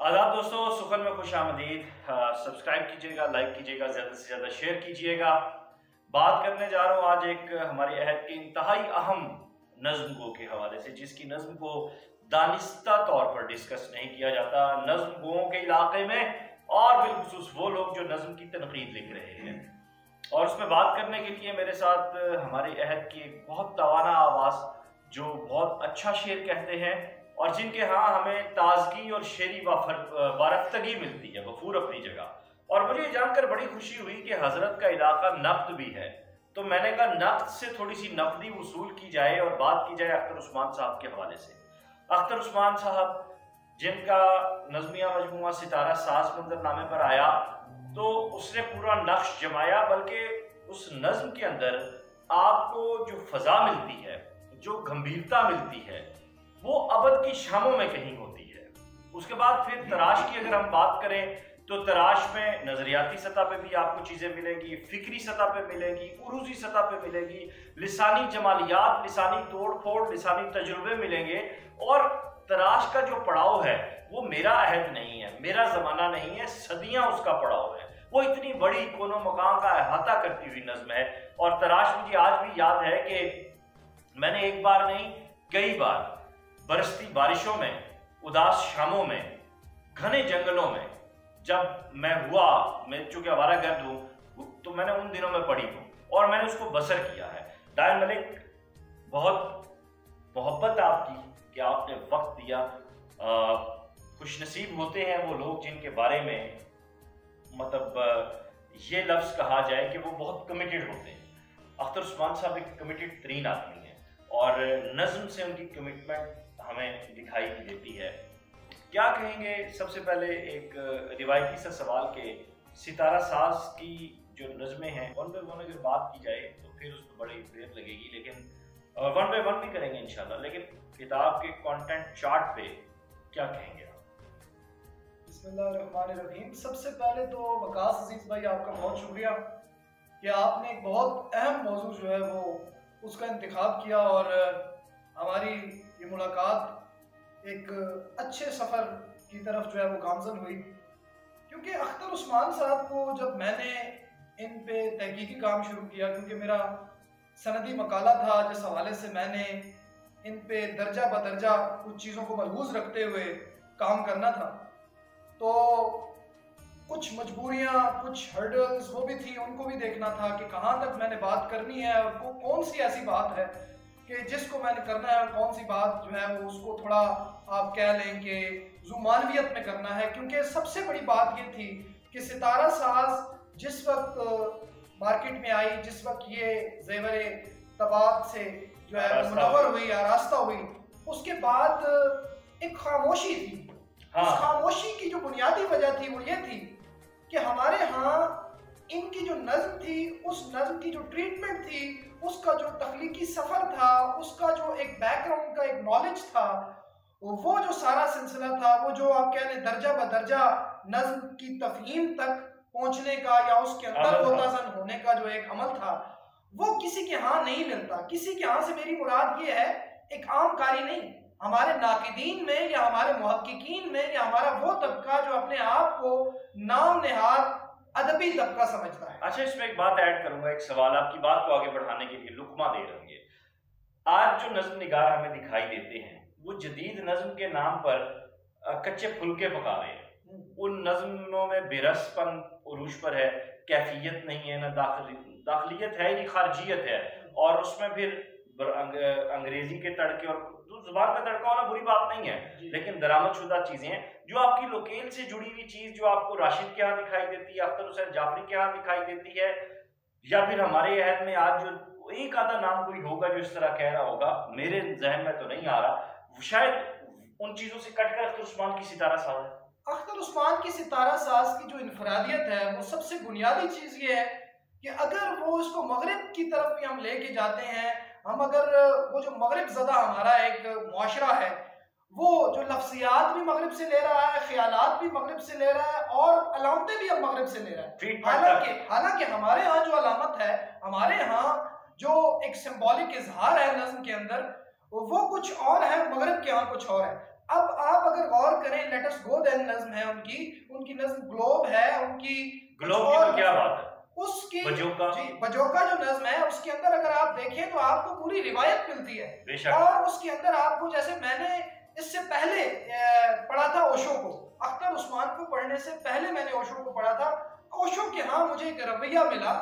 आदाब दोस्तों, सुखन में खुश आमदीद। सब्सक्राइब कीजिएगा लाइक कीजिएगा, ज़्यादा से ज़्यादा शेयर कीजिएगा। बात करने जा रहा हूँ आज एक हमारे अहद के इंतहाई अहम नज्म गो के हवाले से, जिसकी नज्म को दानिस्ता तौर पर डिस्कस नहीं किया जाता। नज्म गो के इलाके में और बिलखसूस वो लोग जो नज्म की तनकीद लिख रहे हैं। और उसमें बात करने के लिए मेरे साथ हमारे अहद की एक बहुत तोाना आवाज़, जो बहुत अच्छा शेर कहते हैं। और जिनके यहाँ हमें ताजगी और शेरी वारफ्तगी मिलती है गफूर अपनी जगह। और मुझे ये जानकर बड़ी खुशी हुई कि हज़रत का इलाका नकद भी है। तो मैंने कहा, नकद से थोड़ी सी नकदी वसूल की जाए और बात की जाए अख्तर उस्मान साहब के हवाले से। अख्तर उस्मान साहब, जिनका नजमिया मजमू सितारा साज मंजरनामे पर आया तो उसने पूरा नक्श जमाया, बल्कि उस नज्म के अंदर आपको जो फजा मिलती है, जो गंभीरता मिलती है वो अबद की शामों में कहीं होती है। उसके बाद फिर तराश की अगर हम बात करें तो तराश में नजरियाती सतह पे भी आपको चीज़ें मिलेंगी, फिक्री सतह पे मिलेगी, उरूजी सतह पे मिलेगी, लिसानी जमालियात, लिसानी तोड़ फोड़ लिसानी तजुर्बे मिलेंगे। और तराश का जो पड़ाव है, वो मेरा अहद नहीं है, मेरा ज़माना नहीं है, सदियाँ उसका पड़ाव है। वो इतनी बड़ी कोनो मकाम का अहाता करती हुई नज्म है। और तराश मुझे आज भी याद है कि मैंने एक बार नहीं, कई बार बरसती बारिशों में, उदास शामों में, घने जंगलों में, जब मैं हुआ, मैं चूँकि हमारा गर्द हूँ तो मैंने उन दिनों में पढ़ी हूँ और मैंने उसको बसर किया है। डायल मलिक, बहुत मोहब्बत आपकी कि आपने वक्त दिया। खुश नसीब होते हैं वो लोग जिनके बारे में मतलब ये लफ्ज़ कहा जाए कि वो बहुत कमिटेड होते हैं। अख्तर उस्मान साहब एक कमिटेड तरीन आदमी हैं और नज्म से उनकी कमिटमेंट हमें दिखाई देती है। क्या कहेंगे? सबसे पहले एक रिवायती सा सवाल के सितारा साज की जो नज़में हैं, वन बाई वन अगर बात की जाए तो फिर उसको बड़ी देर लगेगी, लेकिन वन बाई वन भी करेंगे इंशाल्लाह, लेकिन किताब के कंटेंट चार्ट पे क्या कहेंगे आप? रहीम सबसे पहले तो वकास अज़ीज़ भाई, आपका बहुत शुक्रिया कि आपने एक बहुत अहम मौजू जो है वो उसका इंतखब किया और हमारी ये मुलाकात एक अच्छे सफ़र की तरफ़ जो है वो गामजन हुई। क्योंकि अख्तर उस्मान साहब को जब मैंने इन पे तहकीकी काम शुरू किया, क्योंकि मेरा सनदी मकाला था, जिस हवाले से मैंने इन पे दर्जा बदर्जा कुछ चीज़ों को मलबूज रखते हुए काम करना था तो कुछ मजबूरियाँ, कुछ हर्डल्स वो भी थी, उनको भी देखना था कि कहाँ तक मैंने बात करनी है और कौन सी ऐसी बात है कि जिसको मैंने करना है कौन सी बात जो है वो उसको थोड़ा आप कह लें कि जुमानवियत में करना है। क्योंकि सबसे बड़ी बात ये थी कि सितारा साज जिस वक्त मार्केट में आई जिस वक्त ये जेवर तबाक से जो है मुनवर हुई। या रास्ता हुई उसके बाद एक खामोशी थी। हाँ। उस खामोशी की जो बुनियादी वजह थी वो ये थी कि हमारे यहाँ इनकी जो नज्म थी उस नज्म की जो ट्रीटमेंट थी उसका जो तख्लीकी सफ़र था उसका जो एक बैकग्राउंड का एक नॉलेज था वो जो सारा सिलसिला था वो जो आप कह रहे दर्जा ब दर्जा नज्म की तफहीम तक पहुँचने का या उसके अंदर मुताजन होने का जो एक अमल था वो किसी के यहाँ नहीं मिलता। किसी के यहाँ से मेरी मुराद ये है एक आम कारी नहीं। हमारे नाकदीन में या हमारे महक्कीन में या हमारा वो तबका जो अपने आप को नाम निहार अदबी तबका समझता है। अच्छा इसमें एक बात ऐड करूँगा एक सवाल आपकी बात को आगे बढ़ाने के लिए लुकमा दे रहे हैं आज जो नज्म निगार हमें दिखाई देते हैं वो जदीद नज्म के नाम पर कच्चे फुलके पका रहे हैं। उन नज्मों में बेरसपन उरूज पर है कैफियत नहीं है ना दाखिल दाखिलियत है नहीं खारजियत है। और उसमें फिर अंग्रेज़ी के तड़के और ज़ुबान का तड़का होना बुरी बात नहीं है लेकिन दरामद शुदा चीज़ें हैं जो आपकी लोकेल से जुड़ी हुई चीज़ जो आपको राशिद के यहाँ दिखाई देती है अख्तर हुसैन जाफरी के यहाँ दिखाई देती है या फिर हमारे अहद में आज जो एक आधा नाम कोई होगा जो इस तरह कह रहा होगा मेरे जहन में तो नहीं आ रहा शायद उन चीज़ों से कट कर अख्तर उस्मान की सितारा साज है। अख्तर उस्मान की सितारा साज की जो इनफरादियत है वो सबसे बुनियादी चीज़ ये है कि अगर वो उसको मगरब की तरफ़ भी हम लेके जाते हैं हम अगर वो जो मगरब ज़दा हमारा एक मुआशरा है वो जो लफ्सियात भी मगरब से ले रहा है ख्याल भी मगरब से ले रहा है और अलामतें भी अब मगरब से ले रहा है। हालाँकि हालाँकि हमारे यहाँ जो अलामत है हमारे यहाँ जो एक सिंबॉलिक इजहार है नज्म के अंदर वो कुछ और है मगरब के यहाँ कुछ और है। अब आप अगर गौर करें लेटस गो देन नज्म है उनकी उनकी नज्म ग्लोब है उनकी ग्लोब तो क्या बात है? उसकी बजोका जी बजोका जो नज्म है उसके अंदर अगर आप देखें तो आपको पूरी रिवायत मिलती है। और उसके अंदर आपको जैसे मैंने इससे पहले पढ़ा था ओशो को। अख्तर उस्मान को पढ़ने से पहले मैंने ओशो को पढ़ा था। ओशो के यहाँ मुझे एक रवैया मिला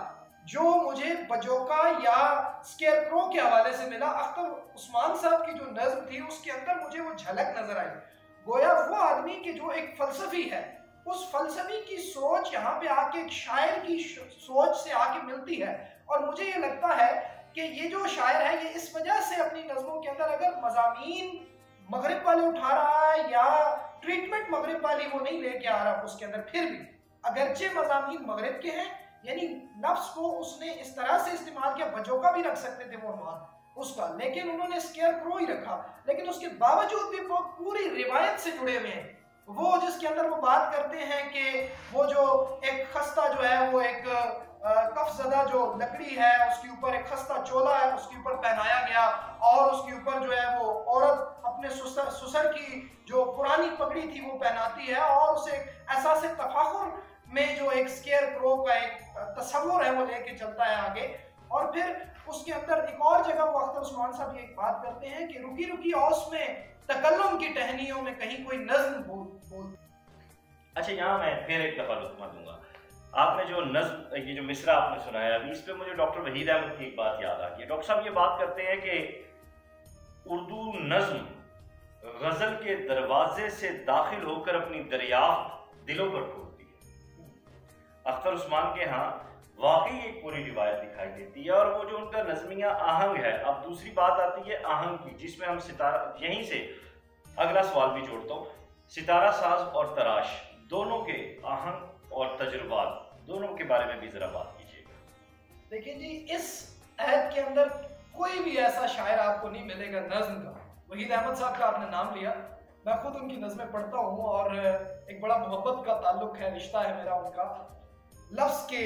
जो मुझे बजोका या स्केयरक्रो के हवाले से मिला। अख्तर उस्मान साहब की जो नज्म थी उसके अंदर मुझे वो झलक नज़र आई। गोया वो आदमी की जो एक फलसफी है उस फलसफी की सोच यहाँ पे आके, एक शायर की सोच से आके मिलती है। और मुझे ये लगता है कि ये जो शायर है, ये इस वजह से अपनी नज्मों के अंदर अगर मजामी मगरब वाले उठा रहा है या ट्रीटमेंट मगरब वाली वो नहीं लेके आ रहा उसके अंदर, फिर भी अगरचे मजामी मगरब के हैं। यानी नफ्स को उसने इस तरह से इस्तेमाल किया बजो का भी रख सकते थे वो मान उसका, लेकिन उन्होंने स्केयर क्रो ही रखा। लेकिन उसके बावजूद भी वो पूरी रिवायत से जुड़े हुए हैं। वो जिसके अंदर वो बात करते हैं कि वो जो एक खस्ता जो है, वो एक कफ जदा जो लकड़ी है, उसके ऊपर एक खस्ता चोला है, उसके ऊपर पहनाया गया और उसके ऊपर जो है वो औरत अपने सुसर सुसर की जो पुरानी पगड़ी थी वो पहनाती है और उसे एहसास तफाखुर में जो एक स्केयर क्रो का एक तस्वुर है वो लेके चलता है आगे। और फिर उसके अंदर एक और जगह वो अख्तर उस्मान साहब ये बात करते हैं कि रुकी रुकी औस में तकल्लुम की टहनियों में कहीं कोई नज्म बोल बोल अच्छा यहाँ मैं फिर एक दफ़ा लुत्मा दूँगा। आपने जो नज्म, ये जो मिसरा आपने सुनाया, अभी इस पे मुझे डॉक्टर वहीद अहमद की एक बात याद आ गई डॉक्टर साहब ये बात करते हैं कि उर्दू नज्म गज़ल के दरवाजे से दाखिल होकर अपनी दरियाफ्त दिलों पर ठोकती है। अख्तर उस्मान के यहाँ वाकई एक पूरी रिवायत दिखाई देती है और वो जो उनका नजमिया आहंग है, अब दूसरी बात आती है आहंग की, जिसमें हम सितारा, यहीं से अगला सवाल भी जोड़ता हूँ। सितारा साज और तराश, दोनों के आहंग और तजुर्बात, दोनों के बारे में भी जरा बात कीजिएगा। देखिए जी, इस अहद के अंदर कोई भी ऐसा शायर आपको नहीं मिलेगा नज्म का। वहीद अहमद साहब का आपने नाम लिया। मैं खुद उनकी नज़में पढ़ता हूँ और एक बड़ा मोहब्बत का ताल्लुक है, रिश्ता है मेरा उनका। लफ्ज़ के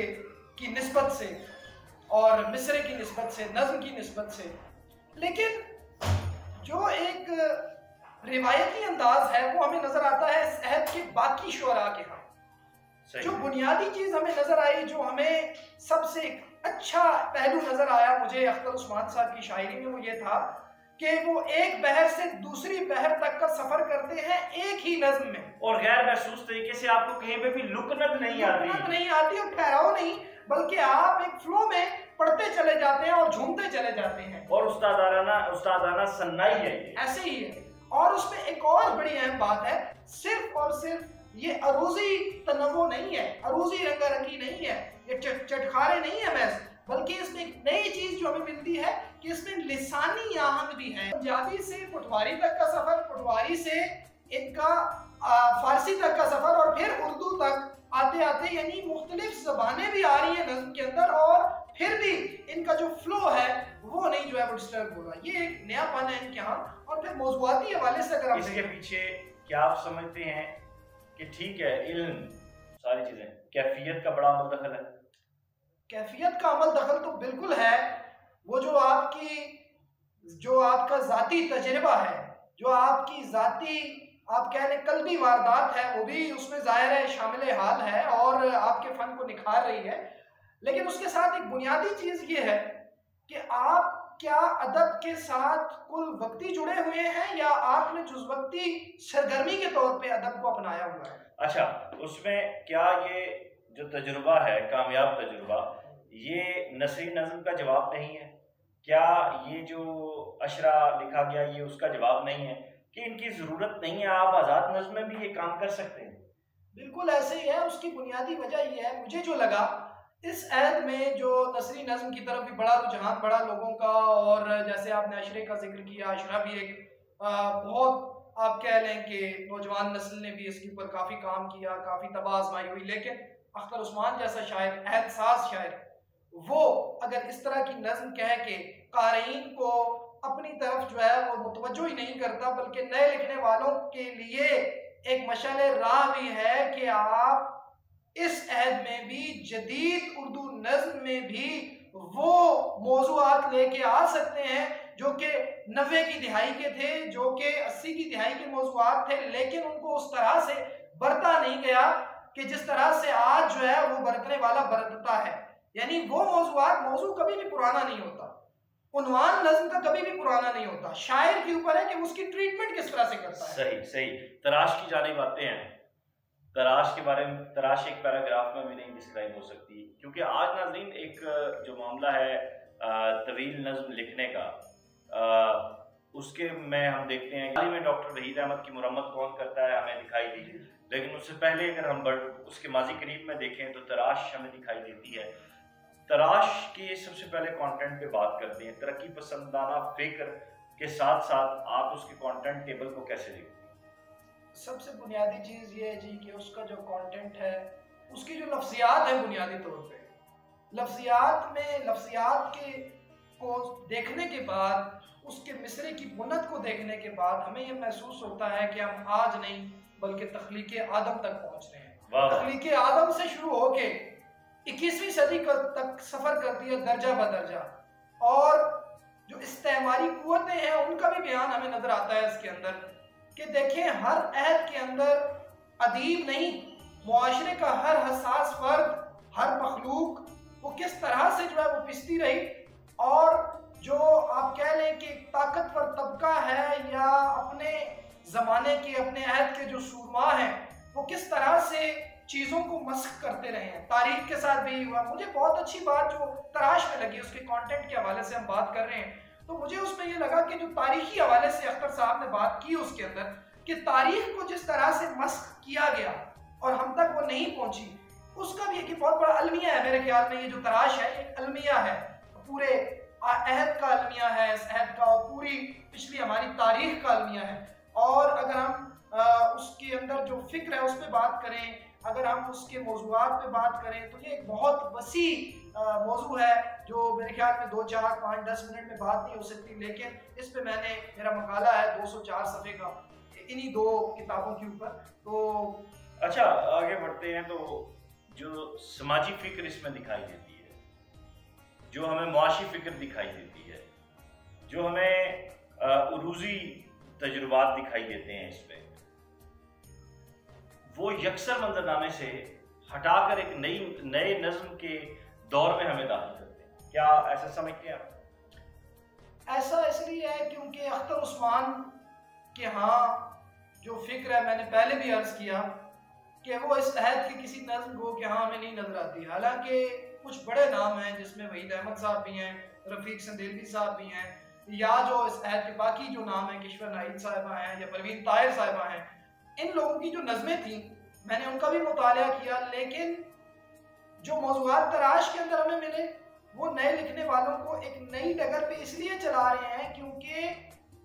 की नस्बत से और मिसरे की नस्बत से नज्म की नस्बत से। लेकिन जो एक रिवायती अंदाज है वो हमें नज़र आता है इस अहद के बाकी शोरा के यहाँ जो बुनियादी चीज़ हमें नज़र आई जो हमें सबसे अच्छा पहलू नज़र आया मुझे अख्तर उस्मान साहब की शायरी में वो ये था कि वो एक बहर से दूसरी बहर तक का सफ़र करते हैं एक ही नज्म में। और गैर महसूस तरीके से आपको कहीं पे भी लुकनत नहीं आती। नहीं आती और ठहराव नहीं। बल्कि आप एक फ्लो में पढ़ते चले जाते हैं और झूमते चले जाते हैं। और उस्तादाना उस्तादाना सन्नाई है। ऐसे ही है। और उसमें एक और बड़ी अहम बात है सिर्फ़ और सिर्फ़ ये अरूजी तनवो नहीं है अरूजी रंगा रंगी नहीं है ये चटखारे नहीं है मैस बल्कि इसमें एक नई चीज़ जो हमें मिलती है कि इसमें लिसानी आहंग भी है। पंजाबी से पटवारी तक का सफ़र पटवारी से इनका फारसी तक का सफ़र और फिर उर्दू तक आते आते यानी मुख्तलिफ़ जबानें भी आ रही हैं नज्म के अंदर और फिर भी इनका जो फ्लो है वो नहीं जो है वो डिस्टर्ब हो रहा ये एक नया पान है इनके यहाँ और फिर मौजूदी हवाले से अगर इसके पीछे क्या आप समझते हैं कि ठीक है इल्म सारी चीज़ें कैफियत का बड़ा अमल दखल है। कैफियत का अमल दखल तो बिल्कुल है। वो जो आपकी जो आपका जाती तजर्बा है जो आपकी जाती आप कह लें भी वारदात है, वो भी उसमें ज़ाहिर है, शामिल हाल है और आपके फ़न को निखार रही है। लेकिन उसके साथ एक बुनियादी चीज़ ये है कि आप क्या अदब के साथ कुल वक्ती जुड़े हुए हैं या आपने जुज वक्ती सरगर्मी के तौर पे अदब को अपनाया हुआ है? अच्छा उसमें क्या ये जो तजुर्बा है, कामयाब तजुर्बा, ये नसरी नज़म का जवाब नहीं है? क्या ये जो अशरा लिखा गया, ये उसका जवाब नहीं है? कि इनकी ज़रूरत नहीं है, आप आज़ाद नज्म में भी ये काम कर सकते हैं। बिल्कुल ऐसे ही है, उसकी बुनियादी वजह यह है, मुझे जो लगा, इस ऐद में जो नसरी नज्म की तरफ़ भी बड़ा रुझान बड़ा लोगों का, और जैसे आपने अशरे का ज़िक्र किया, अशरा भी एक बहुत, आप कह लें कि नौजवान नस्ल ने भी इसके ऊपर काफ़ी काम किया, काफ़ी तबाह आजमाई हुई, लेकिन अख्तर उस्मान जैसा शायर, एहसास शायर, वो अगर इस तरह की नज्म कह के कारीन को अपनी तरफ़ जो है वो मुतवजो ही नहीं करता, बल्कि नए लिखने वालों के लिए एक मशल राह भी है कि आप इस अहद में भी, जदीद उर्दू नज्म में भी वो मौजूद लेके आ सकते हैं, जो कि नब्बे की दिहाई के थे, जो कि अस्सी की दिहाई के मौजूद थे, लेकिन उनको उस तरह से बरता नहीं गया कि जिस तरह से आज जो है वो बरतने वाला बरतता है। यानी वो मौजूद मौजू कभी भी पुराना नहीं होता। उनवान नज्म का कभी भी पुराना नहीं होता। शायर के ऊपर है कि उसकी ट्रीटमेंट किस तरह से करता है। सही सही। तराश की जाने बातें हैं। तराश के बारे में, तराश एक पैराग्राफ में भी नहीं डिस्क्राइब हो सकती, क्योंकि आज नाजरीन एक, जो मामला है तवील नज्म लिखने का उसके में हम देखते हैं हाल में डॉक्टर वहीद अहमद की मुरम्मत कौन करता है, हमें दिखाई दी लेकिन उससे पहले अगर हम बढ़, उसके माजी करीब में देखें तो तराश हमें दिखाई देती है। तराश के सबसे पहले कंटेंट पे बात करते हैं। तरक्की पसंदाना फ़िक्र के साथ साथ आप उसके कंटेंट टेबल को कैसे देखते हैं? सबसे बुनियादी चीज़ ये है जी कि उसका जो कंटेंट है उसकी जो लफ्जियात है बुनियादी तौर पे लफ्जियात में लफ्जियात के को देखने के बाद उसके मिसरे की बुनत को देखने के बाद हमें ये महसूस होता है कि हम आज नहीं बल्कि तख्लीक आदम तक पहुँच रहे हैं। तख्लीक आदम से शुरू होके इक्कीसवीं सदी तक सफ़र करती है दर्जा बदर्जा और जो इस्तेमारी कुतें हैं, उनका भी बयान हमें नज़र आता है इसके अंदर कि देखें, हर अहद के अंदर अदीब नहीं, मुआशरे का हर हसास फर्द, हर मखलूक, वो किस तरह से जो है वो पिसती रही। और जो आप कह लें कि ताकतवर तबका है, या अपने ज़माने के, अपने अहद के जो सूरमा हैं, वो किस तरह से चीज़ों को मस्क करते रहे हैं। तारीख के साथ भी हुआ। मुझे बहुत अच्छी बात जो तराश में लगी उसके कंटेंट के हवाले से हम बात कर रहे हैं। तो मुझे उसमें ये लगा कि जो तारीखी हवाले से अख्तर साहब ने बात की उसके अंदर कि तारीख को जिस तरह से मस्क किया गया और हम तक वो नहीं पहुँची उसका भी एक बहुत बड़ा अलमिया है मेरे ख्याल में। ये जो तराश है एक अलमिया है। पूरे अहद का अलमिया है इस अहद का और पूरी पिछली हमारी तारीख का अलमिया है। और अगर हम आ, उसके अंदर जो फ़िक्र है उस पर बात करें अगर हम उसके मौजूद पे बात करें तो ये एक बहुत वसी मौजू है, जो मेरे ख्याल में दो चार, पाँच, दस मिनट में बात नहीं हो सकती, लेकिन इस पे मैंने, मेरा मकाला है 204 सफ़े का, इन्हीं दो किताबों के ऊपर। तो अच्छा आगे बढ़ते हैं तो जो समाजी फ़िक्र इसमें दिखाई देती है, जो हमें मुआशी फ़िक्र दिखाई देती है, जो हमें उरूजी तजुर्बात दिखाई देते हैं इसमें वो यकसर मंजरनामे से हटाकर एक नई, नए नज्म के दौर में हमें दाखिल करते हैं। क्या ऐसा समझते हैं आप ऐसा इसलिए है क्योंकि अख्तर उस्मान के यहाँ जो फ़िक्र है, मैंने पहले भी अर्ज़ किया कि वो इस अहद की किसी नज्म को कि हाँ हमें नहीं नज़र आती। हालाँकि कुछ बड़े नाम हैं, जिसमें वहीद अहमद साहब भी हैं, रफीक संदेलवी साहब भी हैं, या जो इस अहद के बाकी जो नाम है किश्वर नाहिद साहिबा हैं, या परवीन ताहिर साहिबा हैं इन लोगों की जो नज़में थी, मैंने उनका भी मुताल किया, लेकिन जो मौजूद तराश के अंदर हमें मिले, वो नए लिखने वालों को एक नई डगर पे इसलिए चला रहे हैं क्योंकि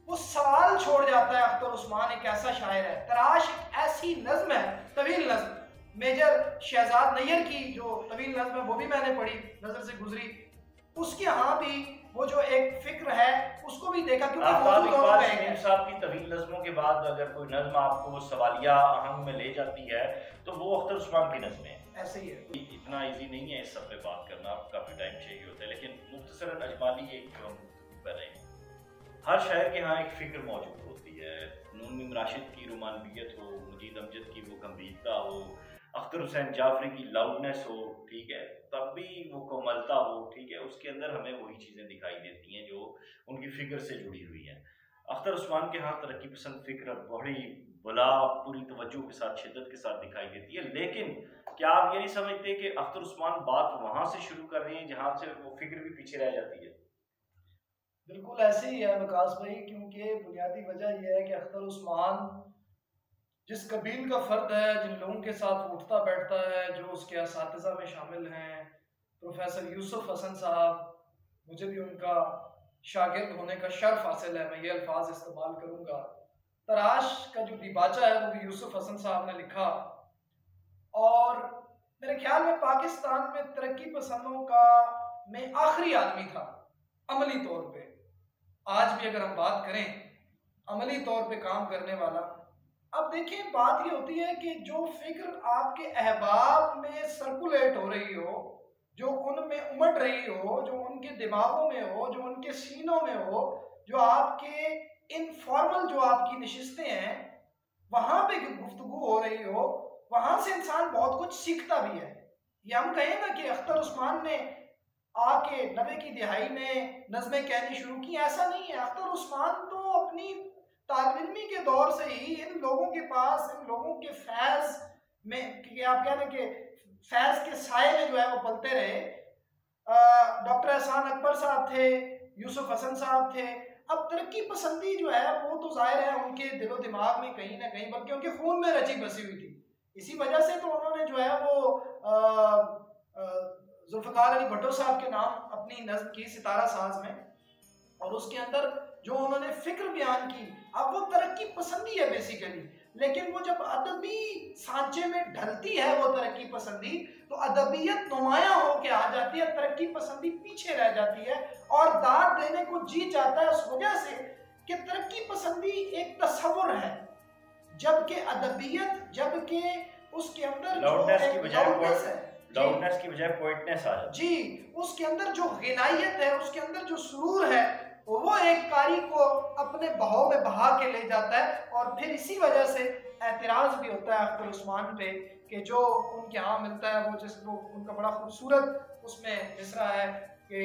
वो सवाल छोड़ जाता है अख्तर उस्मान, एक ऐसा शायर है। तराश एक ऐसी नज्म है, तवील नज्म। मेजर शहजाद नैयर की जो तवील नज्म है, वो भी मैंने पढ़ी नज़र से गुजरी। उसके यहाँ भी वो जो एक फ़िक्र है उसको भी देखा क्योंकि साहब की तवील नज्मों के बाद अगर कोई नज्म आपको सवालिया आहंग में ले जाती है तो वो अख्तर उस्मान की नज्में है। ऐसे ही है। इतना इजी नहीं है इस सब पे बात करना काफ़ी टाइम चाहिए होता है लेकिन मुख्तसरन अजमाली एक हैं। हर शहर के यहाँ एक फ़िक्र मौजूद होती है। नून राशिद की रोमानवियत हो मजीद अमजद की वो गंभीरता हो अख्तर हुसैन जाफरी की लाउडनेस हो, ठीक है, तब भी वो कोमलता हो, ठीक है, उसके अंदर हमें वही चीज़ें दिखाई देती हैं जो उनकी फ़िक्र से जुड़ी हुई हैं। अख्तर उस्मान के यहाँ तरक्की पसंद फ़िक्र बड़ी बला, पूरी तवज्जो के साथ, शिद्दत के साथ दिखाई देती है। लेकिन क्या आप ये नहीं समझते कि अख्तर उस्मान बात वहाँ से शुरू कर रहे हैं जहाँ से वो फ़िक्र भी पीछे रह जाती है? बिल्कुल ऐसे ही है विकास भाई, क्योंकि बुनियादी वजह यह है कि अख्तर उस्मान जिस कबील का फ़र्द है, जिन लोगों के साथ उठता बैठता है, जो उसके इस में शामिल हैं, प्रोफेसर यूसुफ हसन साहब, मुझे भी उनका शागिर्द होने का शर्फ हासिल है, मैं ये अल्फाज इस्तेमाल करूँगा। तराश का जो दिबाचा है, वो भी यूसुफ हसन साहब ने लिखा। और मेरे ख्याल में पाकिस्तान में तरक्की पसंदों का मैं आखिरी आदमी था, अमली तौर पे। आज भी अगर हम बात करें, अमली तौर पे काम करने वाला अब देखिए, बात ये होती है कि जो फ़िक्र आपके अहबाब में सर्कुलेट हो रही हो, जो उनमें उमड़ रही हो, जो उनके दिमागों में हो, जो उनके सीनों में हो, जो आपके इनफॉर्मल जो आपकी नशस्तें हैं, वहाँ पे गुफ्तु हो रही हो, वहाँ से इंसान बहुत कुछ सीखता भी है। ये हम कहें ना कि अख्तर उस्मान ने आके नबे की दिहाई में नज़में कहनी शुरू की, ऐसा नहीं है। अख्तर उस्मान तो अपनी तालमी के दौर से ही इन लोगों के पास, इन लोगों के फैज़ में कि आप कह रहे कि फैज़ के साय में जो है वो पलते रहे। डॉक्टर एहसान अकबर साहब थे, यूसुफ हसन साहब थे। अब तरक्की पसंदी जो है वो तो ज़ाहिर है उनके दिलो दिमाग में कहीं ना कहीं, बल्कि उनके खून में रची बसी हुई थी। इसी वजह से तो उन्होंने जो है वो जुल्फ़ार अली भट्टो साहब के नाम अपनी नज्म की सितारा साज में और उसके अंदर जो उन्होंने फ़िक्र बयान की अब वो तरक्की पसंदी है बेसिकली लेकिन वो जब अदबी सांचे में ढलती है वो तरक्की पसंदी तो अदबियत नुमाया होके आ जाती है तरक्की पसंदी पीछे रह जाती है और दाद देने को जी जाता है उस वजह से कि तरक्की पसंदी एक तस्वुर है। जबकि अदबियत जबकि उसके अंदर लाउडनेस की बजाय है। लाउडनेस की बजाय पोइटनेस आ जी उसके अंदर जो गिनाइत है उसके अंदर जो सुरूर है वो एक कारी को अपने बहाव में बहा के ले जाता है और फिर इसी वजह से एतराज़ भी होता है अख्तर उस्मान पे कि जो उनके यहाँ मिलता है, वो जिस वो उनका बड़ा खूबसूरत उसमें मिसरा है कि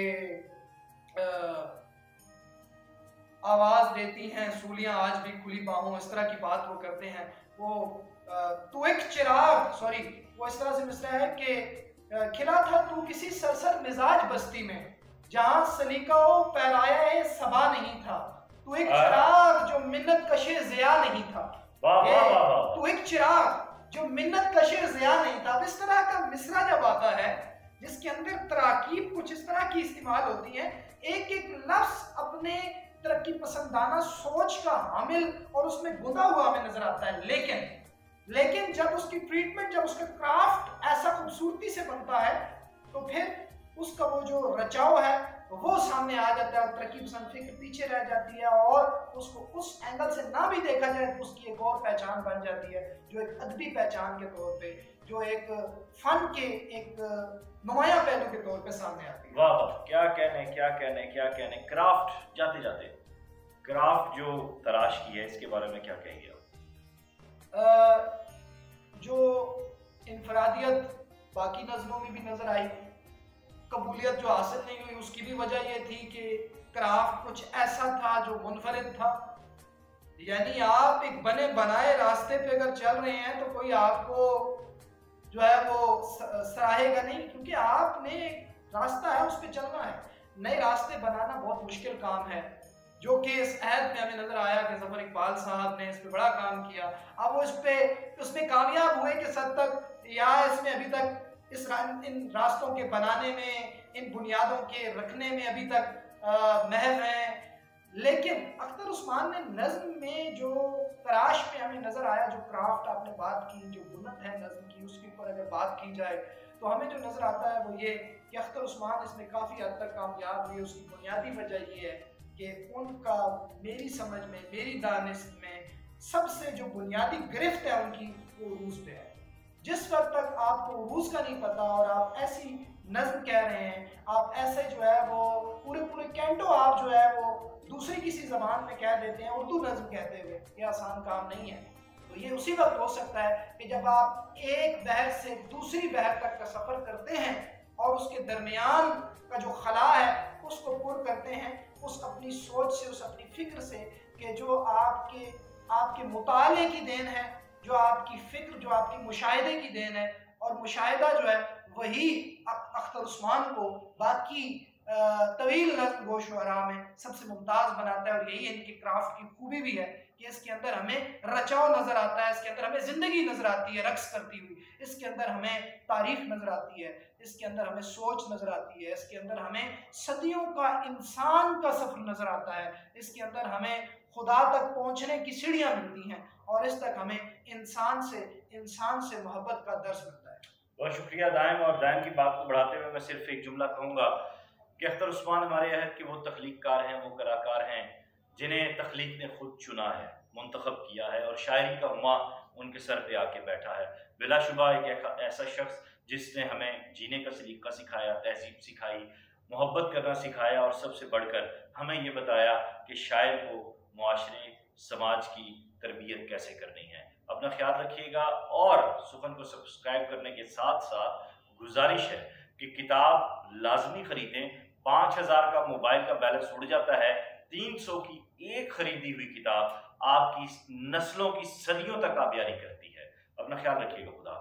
आवाज़ देती हैं, सूलियाँ आज भी खुली बाहों, इस तरह की बात वो करते हैं। वो तू एक चिराग सॉरी वो इस तरह से मिसरा है कि खिला था तू किसी सरसर मिजाज बस्ती में। जहाँ सलीका पैराया सबा नहीं था। तू एक चिराग जो मिन्नत कशे जिया नहीं था। तू एक चिराग जो मिन्नत कशे जिया नहीं था। इस तरह का मिसरा जब आता है जिसके अंदर तराकीब कुछ इस तरह की इस्तेमाल होती है एक एक लफ्ज अपने तरक्की पसंदाना सोच का हामिल और उसमें गुदा हुआ हमें नज़र आता है। लेकिन लेकिन जब उसकी ट्रीटमेंट जब उसका क्राफ्ट ऐसा खूबसूरती से बनता है तो फिर उसका वो जो रचाव है वो सामने आ जाता है और तरक्की पसंद फ़िक्र पीछे रह जाती है और उसको उस एंगल से ना भी देखा जाए तो उसकी एक और पहचान बन जाती है जो एक अदबी पहचान के तौर पे जो एक फन के एक नुमाया पहलू के तौर पे सामने आती है। वाह वाह क्या कहने क्या कहने क्या कहने क्राफ्ट जाते जाते। क्राफ्ट जो तराश की है इसके बारे में क्या कहेंगे आप? जो इनफरादियत बाकी नज़रों में भी नज़र आई कबूलियत जो हासिल नहीं हुई, उसकी भी वजह यह थी कि क्राफ्ट कुछ ऐसा था जो मुनफरद था। यानी आप एक बने बनाए रास्ते पे अगर चल रहे हैं तो कोई आपको जो है वो सराहेगा नहीं, क्योंकि आपने रास्ता है, उस पर चलना है। नए रास्ते बनाना बहुत मुश्किल काम है। जो कि इस ऐद में हमें नज़र आया कि ज़फ़र इकबाल साहब ने इस पर बड़ा काम किया। अब वो इस पे, उसमें कामयाब हुए कि सद तक, या इसमें अभी तक इस रा, इन रास्तों के बनाने में इन बुनियादों के रखने में अभी तक महव हैं। लेकिन अख्तर उस्मान ने नज्म में जो तराश में हमें नज़र आया जो क्राफ्ट आपने बात की जो बुनत है नज्म की उसके ऊपर अगर बात की जाए तो हमें जो नज़र आता है वो ये कि अख्तर उस्मान इसमें काफ़ी हद तक कामयाब हुई उसकी बुनियादी वजह ये है कि उनका मेरी समझ में मेरी दानिश में सबसे जो बुनियादी गिरफ्त है उनकी वो रूस पे है। जिस वक्त तक आपको रूस का नहीं पता और आप ऐसी नज्म कह रहे हैं, आप ऐसे जो है वो पूरे पूरे कैंटो आप जो है वो दूसरी किसी जबान में कह देते हैं उर्दू नज्म कहते हुए। ये आसान काम नहीं है। तो ये उसी वक्त हो सकता है कि जब आप एक बहर से दूसरी बहर तक का सफ़र करते हैं और उसके दरमियान का जो खला है, उसको पुर करते हैं, उस अपनी सोच से, उस अपनी फ़िक्र से कि जो आपके आपके मुताले की देन है जो आपकी फ़िक्र, जो आपकी मुशाहे की देन है, और मुशाहिदा जो है, वही अख्तर उस्मान को बाकी तवील नज्म गोश में सबसे मुमताज़ बनाता है, और यही इनकी क्राफ्ट की खूबी भी है कि इसके अंदर हमें रचाव नज़र आता है, इसके अंदर हमें ज़िंदगी नज़र आती है, रक्स करती हुई। इसके अंदर हमें तारीख नज़र आती है, इसके अंदर हमें सोच नज़र आती है, इसके अंदर हमें सदियों का इंसान का सफ़र नज़र आता है, इसके अंदर हमें खुदा तक पहुँचने की सीढ़ियाँ मिलती हैं और इस तक हमें इंसान से इंसान से मोहब्बत का दर्श मिलता है। बहुत शुक्रिया दायम और दायम की बात को बढ़ाते हुए मैं सिर्फ़ एक जुमला कहूँगा कि अख्तर उस्मान हमारे अहद के वो तख्लीकार हैं, वो कलाकार हैं, जिन्हें तख्लीक ने खुद चुना है, मंतखब किया है और शायरी का हुआ उनके सर पे आके बैठा है। बिलाशुबा एक ऐसा शख्स जिसने हमें जीने का सलीका सिखाया, तहजीब सिखाई, मोहब्बत करना सिखाया और सबसे बढ़कर हमें ये बताया कि शायर को मुआशरे समाज की तरबियत कैसे करनी है? अपना ख्याल रखिएगा और सुखन को सब्सक्राइब करने के साथ साथ गुजारिश है कि किताब लाजमी खरीदें। पाँच हज़ार का मोबाइल का बैलेंस उड़ जाता है। तीन सौ की एक खरीदी हुई किताब आपकी नस्लों की सदियों तक आबियारी करती है। अपना ख्याल रखिएगा खुदा